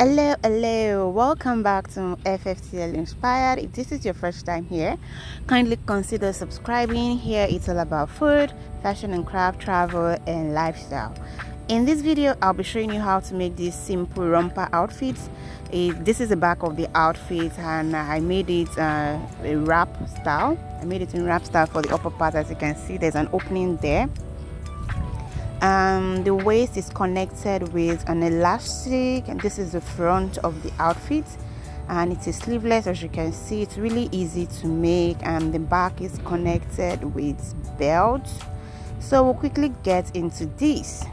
Hello, hello, welcome back to FFTL Inspired. If this is your first time here, kindly consider subscribing. Here it's all about food, fashion and craft, travel, and lifestyle. In this video, I'll be showing you how to make these simple romper outfits. It, this is the back of the outfit, and I made it uh, a wrap style. I made it in wrap style for the upper part. As you can see, there's an opening there um, the waist is connected with an elastic and this is the front of the outfit. And it is a sleeveless as you can see. It's really easy to make and the back is connected with belt so we'll quickly get into this.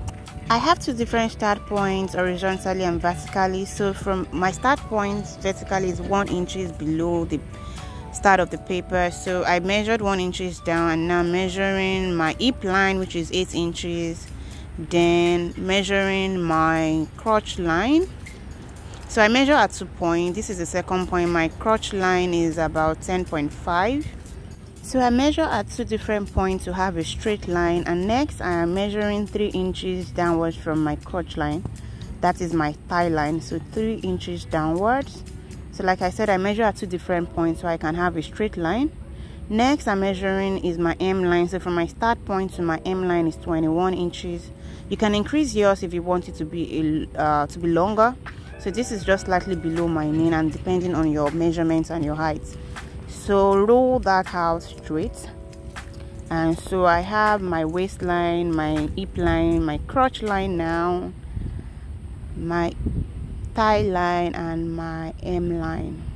I have two different start points horizontally and vertically. So from my start point vertically is one inches below the start of the paper. So I measured one inches down and now measuring my hip line which is eight inches then measuring my crotch line. So I measure at two points this is the second point my crotch line is about 10.5 so I measure at two different points to have a straight line and next I am measuring three inches downwards from my crotch line. That is my thigh line so three inches downwards. So like I said I measure at two different points so I can have a straight line next I'm measuring is my hem line. So from my start point to my hem line is 21 inches. You can increase yours if you want it to be uh, to be longer. So this is just slightly below my knee and depending on your measurements and your height. So roll that out straight. And so I have my waistline my hip line my crotch line now my thigh line and my hem line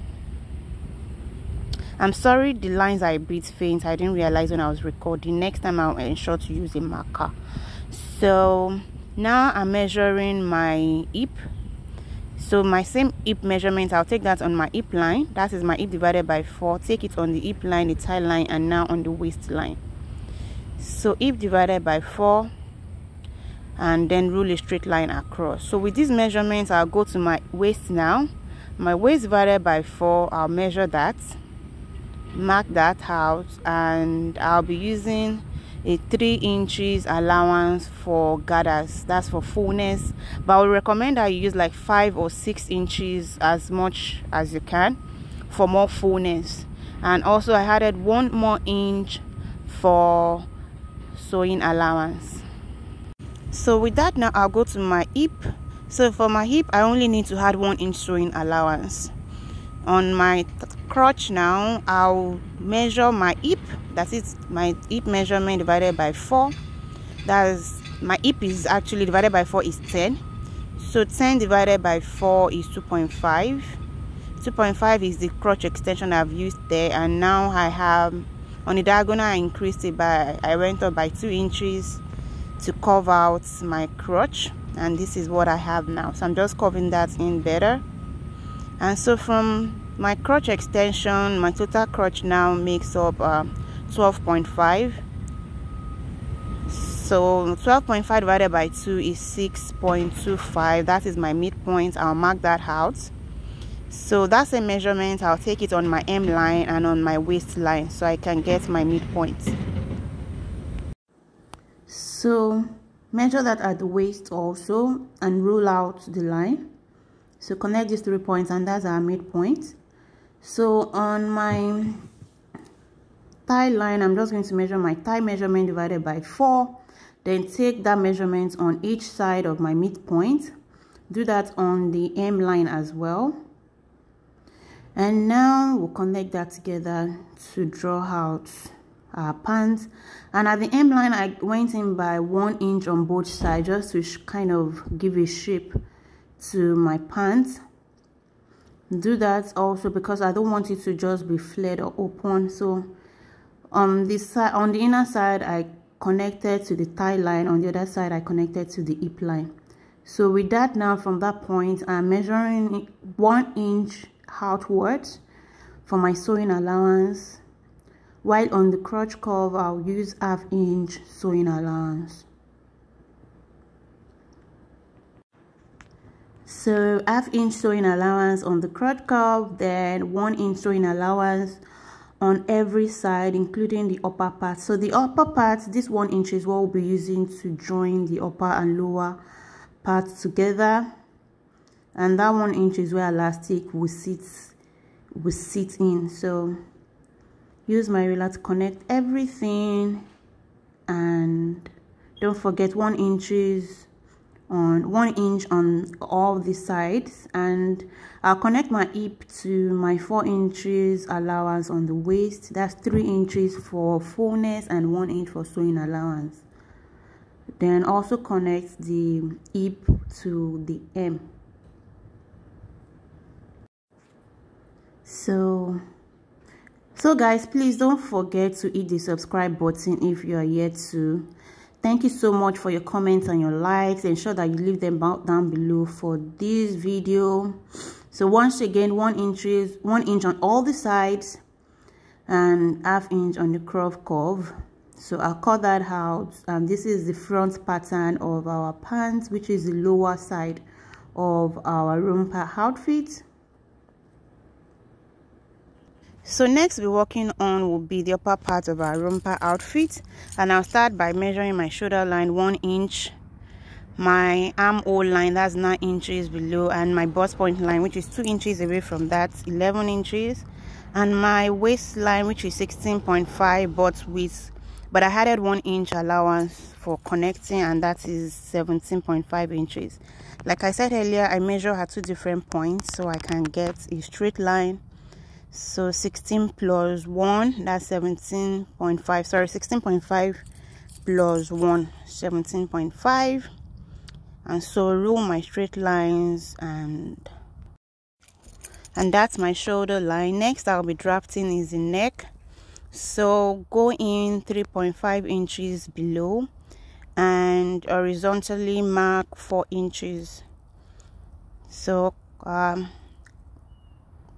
I'm sorry the lines are a bit faint. I didn't realize when I was recording. Next time I'll ensure to use a marker. So now i'm measuring my hip. So my same hip measurement i'll take that on my hip line. That is my hip divided by four. Take it on the hip line the thigh line and now on the waistline so hip divided by four and then rule a straight line across. So with these measurements i'll go to my waist now. My waist divided by four i'll measure that mark that out and i'll be using a three inches allowance for gathers. That's for fullness. But i would recommend that you use like five or six inches as much as you can for more fullness. And also i added one more inch for sewing allowance. So with that now i'll go to my hip. So for my hip i only need to add one inch sewing allowance. On my crotch now i'll measure my hip that is my hip measurement divided by 4 that's my hip is actually divided by 4 is 10 so 10 divided by 4 is 2.5 2.5 is the crotch extension I've used there and now I have on the diagonal I increased it by I went up by 2 inches to curve out my crotch and this is what I have now. So I'm just curving that in better. And so from my crotch extension my total crotch now makes up uh, 12.5 so 12.5 divided by 2 is 6.25 that is my midpoint. I'll mark that out. So that's a measurement i'll take it on my hem line and on my waistline so i can get my midpoint. So measure that at the waist also and rule out the line. So connect these three points and that's our midpoint so on my thigh line i'm just going to measure my thigh measurement divided by 4 then take that measurement on each side of my midpoint do that on the hem line as well. And now we'll connect that together to draw out our pants. And at the hem line i went in by one inch on both sides just to kind of give a shape to my pants do that also because i don't want it to just be flared or open so um, on this side on the inner side i connected to the thigh line. On the other side i connected to the hip line. So with that now from that point i'm measuring one inch outwards for my sewing allowance while on the crotch curve i'll use half inch sewing allowance so half inch sewing allowance on the crotch curve then one inch sewing allowance on every side including the upper part. So the upper part this one inch is what we'll be using to join the upper and lower parts together. And that one inch is where elastic will sit will sit in. So use my ruler to connect everything. And don't forget one inches on one inch on all the sides and I'll connect my hip to my four inches allowance on the waist. That's three inches for fullness and one inch for sewing allowance. Then also connect the hip to the M so so guys please don't forget to hit the subscribe button if you are yet to thank you so much for your comments and your likes. Ensure that you leave them down below for this video. So once again one inches one inch on all the sides and half inch on the curve curve. So i'll cut that out. And this is the front pattern of our pants which is the lower side of our romper outfit so next we're working on will be the upper part of our romper outfit. And I'll start by measuring my shoulder line one inch. My armhole line that's nine inches below. And my bust point line which is two inches away from that 11 inches. And my waistline which is 16.5 but with but I added one inch allowance for connecting and that is 17.5 inches. Like I said earlier I measure at two different points so I can get a straight line so 16 plus 1 that's 17.5 sorry 16.5 plus 1 17.5 and so rule my straight lines and and that's my shoulder line. Next i'll be drafting is the neck. So go in 3.5 inches below and horizontally mark 4 inches. So um,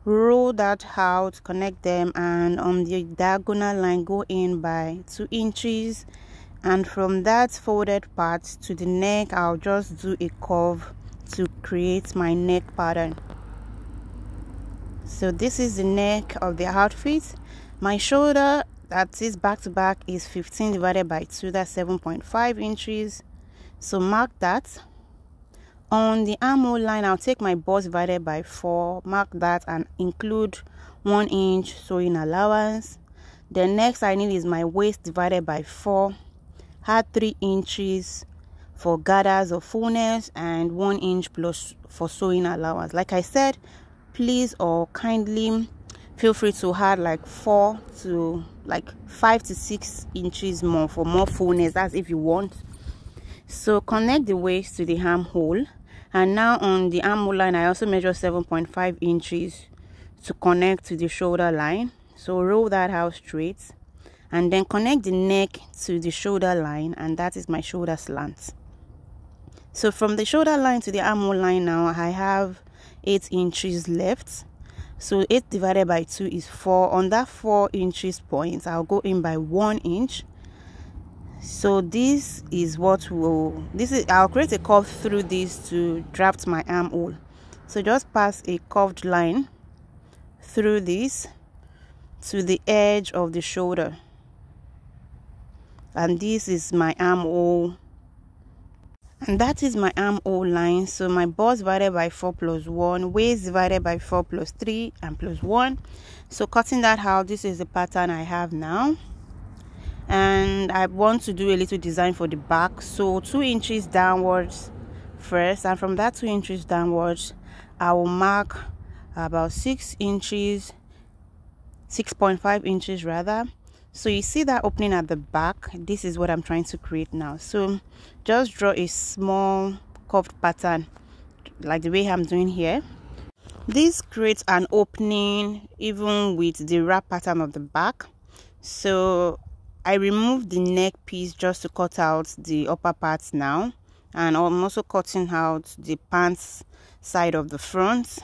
roll that out connect them and on the diagonal line go in by two inches. And from that folded part to the neck I'll just do a curve to create my neck pattern. So this is the neck of the outfit. My shoulder that is back to back is 15 divided by 2 that's 7.5 inches. So mark that on the armhole line i'll take my bust divided by 4 mark that and include 1 inch sewing allowance. The next i need is my waist divided by 4 add 3 inches for gathers of fullness and 1 inch plus for sewing allowance. Like i said please or kindly feel free to add like 4 to like 5 to 6 inches more for more fullness. That's if you want. So connect the waist to the armhole and now on the armhole line i also measure 7.5 inches to connect to the shoulder line. So roll that out straight and then connect the neck to the shoulder line and that is my shoulder slant. So from the shoulder line to the armhole line now i have 8 inches left. So 8 divided by 2 is 4 on that 4 inches point i'll go in by 1 inch so this is what will this is i'll create a curve through this to draft my armhole so just pass a curved line through this to the edge of the shoulder. And this is my armhole and that is my armhole line. So my bust divided by 4 plus 1 waist divided by 4 plus 3 and plus 1 so cutting that out this is the pattern i have now and I want to do a little design for the back. So two inches downwards first and from that two inches downwards I will mark about six inches 6.5 inches rather. So you see that opening at the back? This is what I'm trying to create now. So just draw a small curved pattern like the way I'm doing here. This creates an opening even with the wrap pattern of the back. So I removed the neck piece just to cut out the upper parts now. And I'm also cutting out the pants side of the front.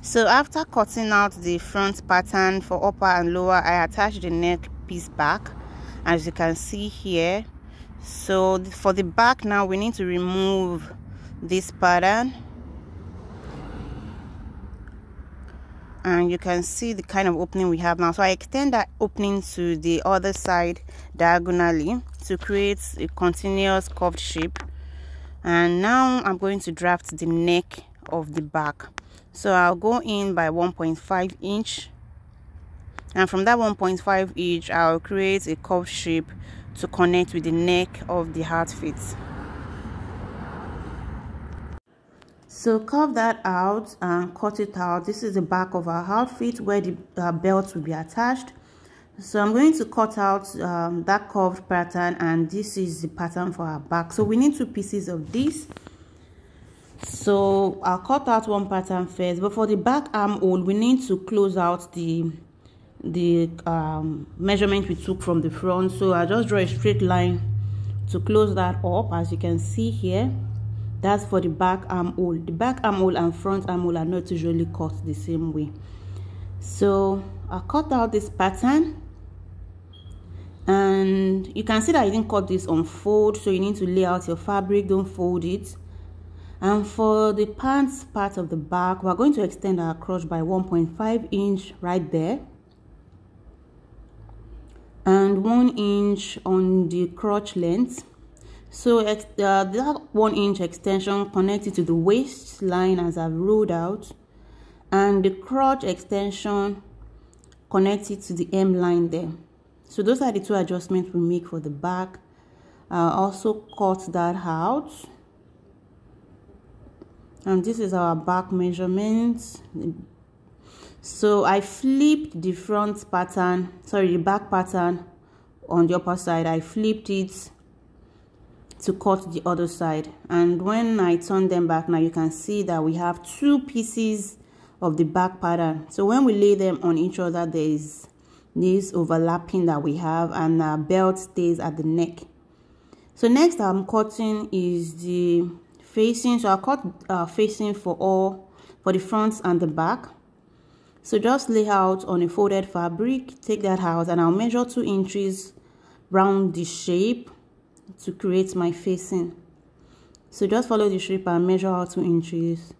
So after cutting out the front pattern for upper and lower I attached the neck piece back. As you can see here so for the back now we need to remove this pattern and you can see the kind of opening we have now. So i extend that opening to the other side diagonally to create a continuous curved shape. And now i'm going to draft the neck of the back. So i'll go in by 1.5 inch. And from that 1.5 inch i'll create a curved shape to connect with the neck of the outfit so curve that out and cut it out. This is the back of our outfit where the uh, belt will be attached. So i'm going to cut out um, that curved pattern and this is the pattern for our back. So we need two pieces of this. So i'll cut out one pattern first but for the back armhole we need to close out the the um, measurement we took from the front. So I'll just draw a straight line to close that up as you can see here that's for the back armhole the back armhole and front armhole are not usually cut the same way. So i cut out this pattern. And you can see that I didn't cut this on fold so you need to lay out your fabric. Don't fold it. And for the pants part of the back we're going to extend our crotch by 1.5 inch right there. And one inch on the crotch length so uh, that one inch extension connected to the waistline as I've rolled out and the crotch extension connected to the hem line there. So those are the two adjustments we make for the back. I also cut that out. And this is our back measurements so I flipped the front pattern sorry the back pattern on the upper side. I flipped it to cut the other side. And when I turn them back now you can see that we have two pieces of the back pattern. So when we lay them on each other there is this overlapping that we have and our belt stays at the neck. So next i'm cutting is the facing. So i cut uh, facing for all for the front and the back. So just lay out on a folded fabric take that out and i'll measure two inches round the shape to create my facing. So just follow the shape and measure out two inches.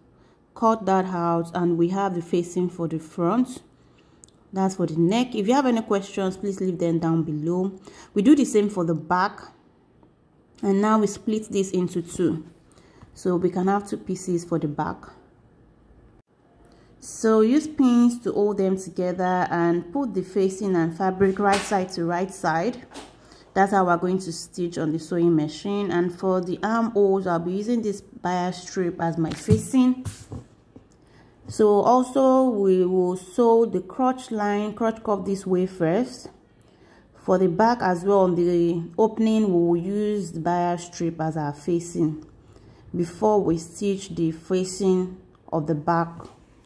Cut that out and we have the facing for the front. That's for the neck. If you have any questions please leave them down below. We do the same for the back. And now we split this into two. So we can have two pieces for the back. So use pins to hold them together and put the facing and fabric right side to right side that's how we're going to stitch on the sewing machine. And for the armholes i'll be using this bias strip as my facing. So also we will sew the crotch line crotch cuff this way first. For the back as well on the opening we will use the bias strip as our facing before we stitch the facing of the back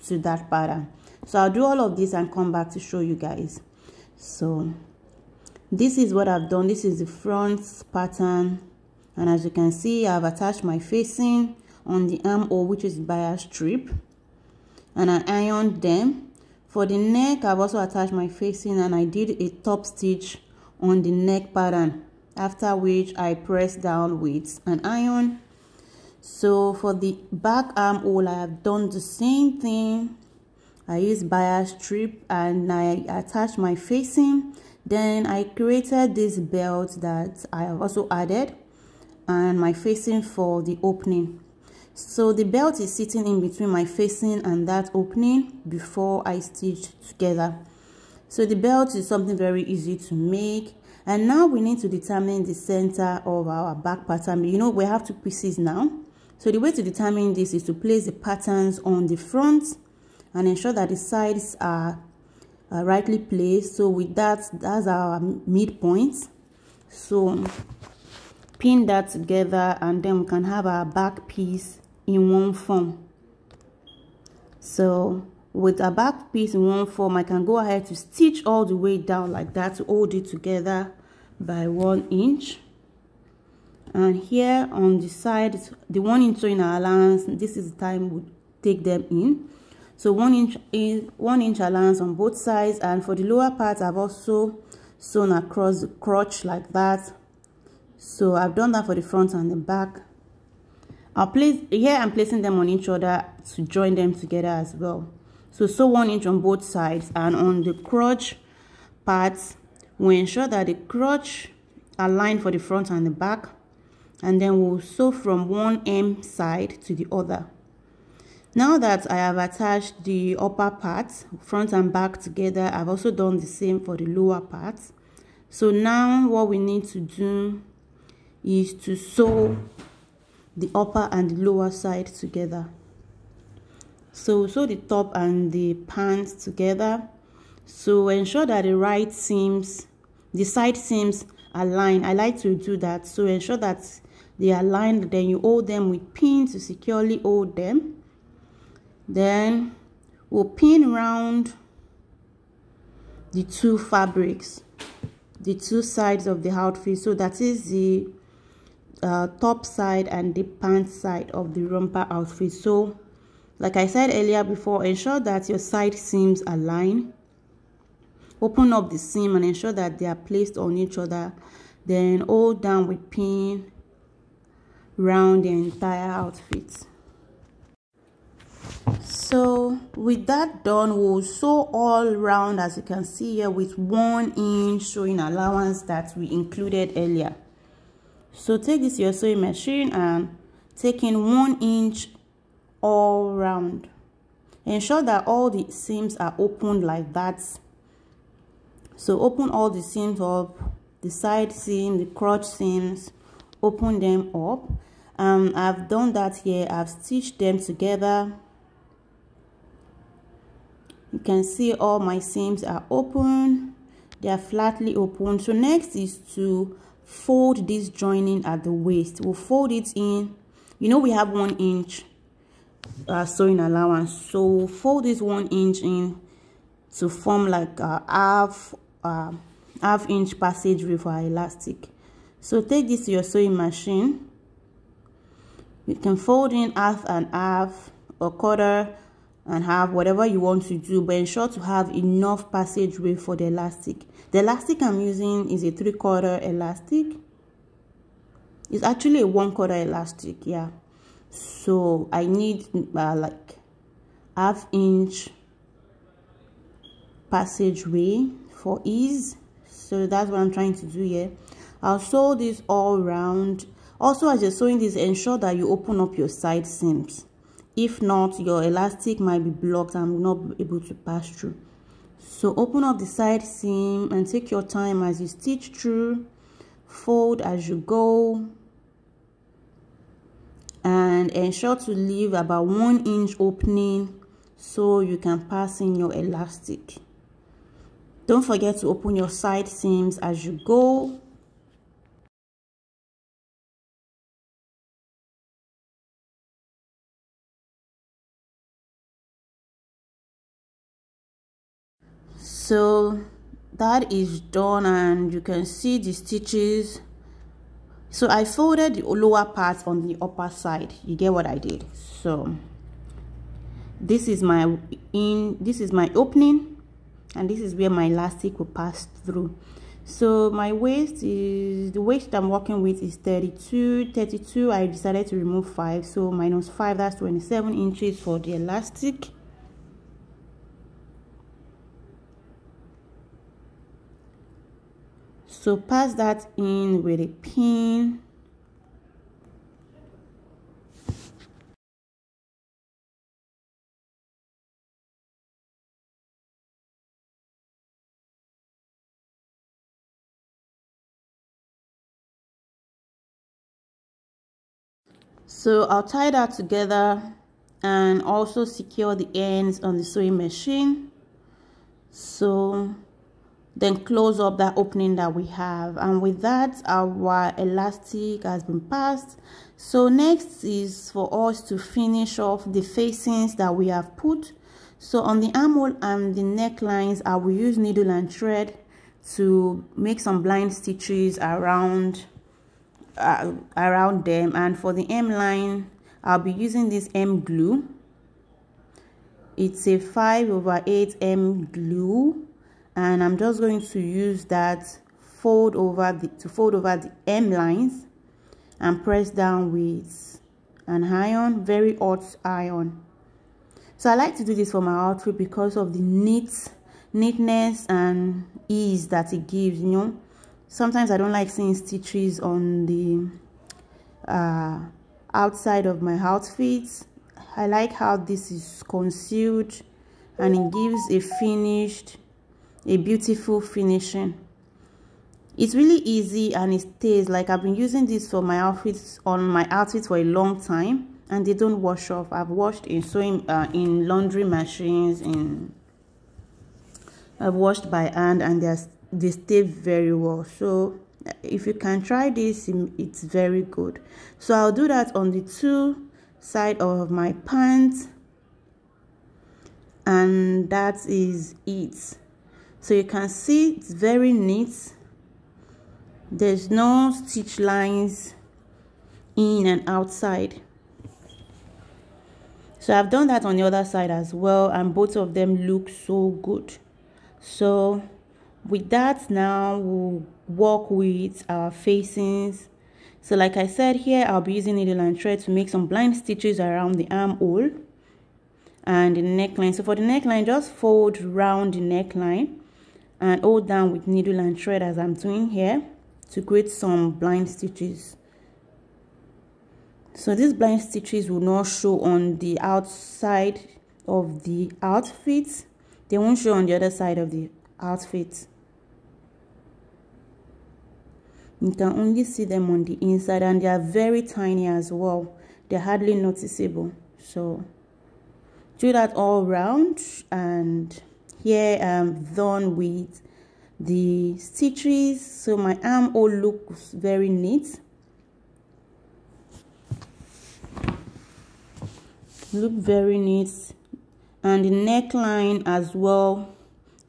to that pattern. So i'll do all of this and come back to show you guys. So this is what i've done this is the front pattern and as you can see i've attached my facing on the armhole which is bias strip and I ironed them. For the neck, I've also attached my facing and I did a top stitch on the neck pattern after which I pressed down with an iron. So for the back armhole, I have done the same thing. I used bias strip and I attached my facing. Then I created this belt that I have also added and my facing for the opening. So the belt is sitting in between my facing and that opening before I stitch together. So the belt is something very easy to make. And now we need to determine the center of our back pattern. You know we have two pieces now. So the way to determine this is to place the patterns on the front and ensure that the sides are uh, rightly placed so with that that's our midpoint. So pin that together and then we can have our back piece in one form. So with a back piece in one form I can go ahead to stitch all the way down like that to hold it together by one inch. And here on the side the one inch in our allowance this is the time we take them in so one inch is one inch allowance on both sides and for the lower part I've also sewn across the crotch like that. So I've done that for the front and the back. I'll place here I'm placing them on each other to join them together as well. So sew one inch on both sides and on the crotch parts we ensure that the crotch lined for the front and the back and then we'll sew from one hem side to the other now that I have attached the upper part front and back together I've also done the same for the lower part. So now what we need to do is to sew the upper and the lower side together. So sew the top and the pants together. So ensure that the right seams the side seams align. I like to do that. So ensure that they are aligned then you hold them with pins to securely hold them then we'll pin around the two fabrics the two sides of the outfit. So that is the uh, top side and the pants side of the romper outfit. So like I said earlier before ensure that your side seams align. Open up the seam and ensure that they are placed on each other. Then hold down with pin round the entire outfit so with that done we'll sew all round as you can see here with one inch sewing allowance that we included earlier. So take this your sewing machine and take in one inch all round. Ensure that all the seams are opened like that. So open all the seams up the side seam the crotch seams open them up. Um i've done that here. I've stitched them together you can see all my seams are open. They are flatly open. So next is to fold this joining at the waist. We'll fold it in. You know we have one inch uh, sewing allowance. So we'll fold this one inch in to form like a half uh, half inch passageway for our elastic. So take this to your sewing machine. You can fold in half and half or quarter and have whatever you want to do but ensure to have enough passageway for the elastic. The elastic i'm using is a three quarter elastic. It's actually a one quarter elastic yeah. So i need uh, like half inch passageway for ease. So that's what i'm trying to do here. I'll sew this all round. Also as you're sewing this ensure that you open up your side seams if not your elastic might be blocked and not be able to pass through. So open up the side seam and take your time as you stitch through. Fold as you go. And ensure to leave about one inch opening so you can pass in your elastic. Don't forget to open your side seams as you go so that is done and you can see the stitches. So i folded the lower part on the upper side. You get what i did? So this is my in this is my opening and this is where my elastic will pass through. So my waist is the waist i'm working with is 32 32 i decided to remove 5 so minus 5 that's 27 inches for the elastic so pass that in with a pin. So I'll tie that together and also secure the ends on the sewing machine. So then close up that opening that we have. And with that our elastic has been passed. So next is for us to finish off the facings that we have put. So on the armhole and the necklines i will use needle and thread to make some blind stitches around uh, around them. And for the hem line i'll be using this m glue. It's a 5 over 8 m glue and I'm just going to use that fold over the to fold over the hem lines and press down with an iron very hot iron. So I like to do this for my outfit because of the neat neatness and ease that it gives you know. Sometimes I don't like seeing stitches on the uh, outside of my outfits. I like how this is concealed and it gives a finished a beautiful finishing. It's really easy and it stays. Like I've been using this for my outfits on my outfits for a long time and they don't wash off. I've washed in sewing uh, in laundry machines in I've washed by hand and they they stay very well. So if you can try this it's very good. So I'll do that on the two side of my pants. And that is it so you can see it's very neat. There's no stitch lines in and outside. So I've done that on the other side as well and both of them look so good. So with that now we'll work with our facings. So like I said here I'll be using needle and thread to make some blind stitches around the armhole and the neckline. So for the neckline just fold round the neckline and hold down with needle and thread as I'm doing here to create some blind stitches. So these blind stitches will not show on the outside of the outfit. They won't show on the other side of the outfit. You can only see them on the inside and they are very tiny as well. They're hardly noticeable. So do that all round and here i'm done with the stitches so my armhole looks very neat. Look very neat. And the neckline as well.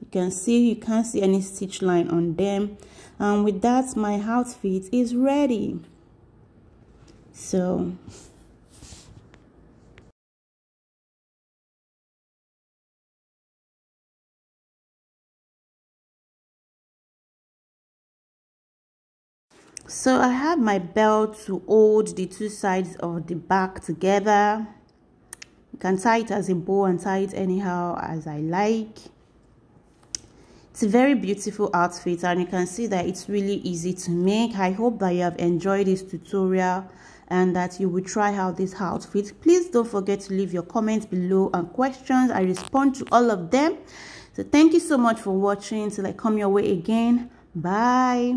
You can see you can't see any stitch line on them. And with that my outfit is ready. So So I have my belt to hold the two sides of the back together. You can tie it as a bow and tie it anyhow as I like. It's a very beautiful outfit and you can see that it's really easy to make. I hope that you have enjoyed this tutorial and that you will try out this outfit. Please don't forget to leave your comments below and questions. I respond to all of them. So thank you so much for watching. Till I come your way again. Bye.